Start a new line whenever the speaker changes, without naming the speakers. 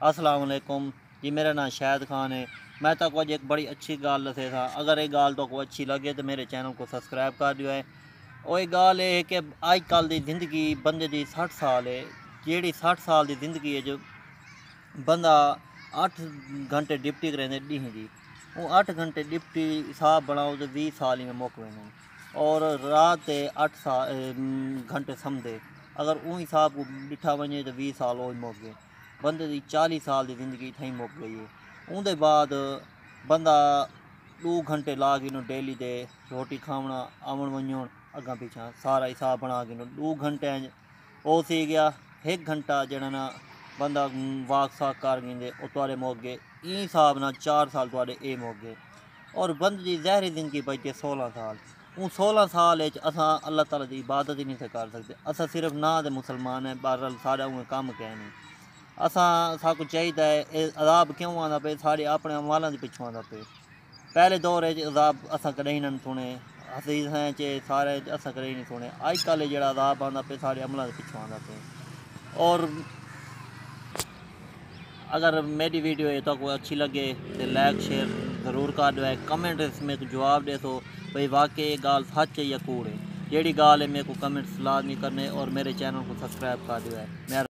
السلام علیکم جی میرا نام شاہد خان ہے۔ میں تو کچھ ایک بڑی اچھی گال دسے تھا۔ اگر یہ گال تو کو اچھی لگے تو میرے چینل کو سبسکرائب کر دیو ہے۔ اور یہ گال ہے کہ آج کل دی زندگی بندے دی سٹھ سال ہے۔ جیڑی سٹھ سال دی زندگی ہے، جو بندہ اٹھ گھنٹے ڈپٹی کریں ڈیہیں دی۔ وہ اٹھ گھنٹے ڈپٹی حساب بناؤ تو بھی سال ہی میں موک وینے اور رات تے اٹھ سال گھنٹے سمدھے اگر اون حساب کو ڈٹھا ونجے تو بھی سال وہ موک گئے۔ بندے دی چالی سال دی زندگی تھیں موک گئی ہے۔ اون دے بعد بندہ دو گھنٹے لا کے ڈیلی دے روٹی کھاونا آمن ونجون اگاں پیچھا سارا حساب بنا کے دو گھنٹے او سی گیا ایک گھنٹہ جڑا نا بندہ واک ساک کر گئے وہ توارے موک گئے این حساب نہ چار سال توارے اے موک گئے اور بند دی ظاہری زندگی بچے سولہ سال۔ اون سولہ سال اساں اللہ تعالیٰ دی عبادت ہی نہیں سے کر سکتے اساں صرف نہ دے مسلمان ہیں، بہرحال سارے اوہیں کام کہنے اساں سا کو چاہیے ہے عذاب کیوں آندا پہ سارے اپنے اموالاں دے پچھوں آندا پہ پہلے دور ہے عذاب اساں کدی نہ سنے حدیث ہیں چے سارے اساں کدی نہیں سنے اج کل جڑا عذاب آندا پہ سارے عملاں دے پچھوں آندا پہ اور اگر میری ویڈیو یہ تو اچھی لگے تو لائک شیئر ضرور کر دو ہے۔ کمنٹ اس میں کو جواب دے سو بھئی واقعی یہ گال سچ ہے یا کوڑ ہے۔ جیڑی گال ہے میرے کو کمنٹس لازمی کرنے اور میرے چینل کو سبسکرائب کر دو ہے۔